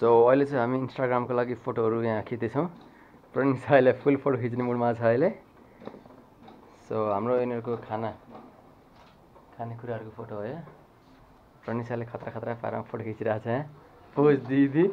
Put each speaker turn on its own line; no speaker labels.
So अहिले चाहिँ हामी इन्स्टाग्रामको लागि फोटोहरू यहाँ खिच्दैछौँ। प्रणित अहिले फुल फोटो खिच्ने मुडमा छ अहिले। सो हाम्रो यिनीहरूको खाना खानेकुराहरूको फोटो हो है प्रणित अहिले खतरा खतरा पारामा फोटो खिचिरहेको छ यहाँ। पोज दिदी।